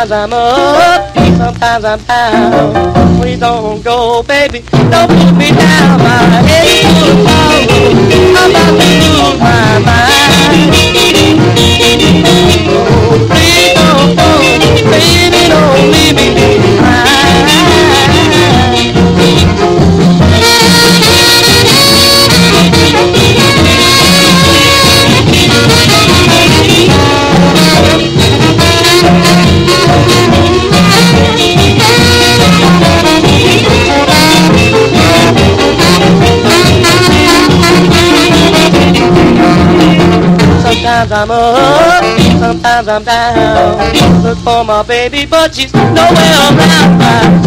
Sometimes I'm up, sometimes I'm down. Please don't go, baby. Don't put me down. My head is full of Sometimes I'm up, sometimes I'm down. Look for my baby, but she's nowhere around.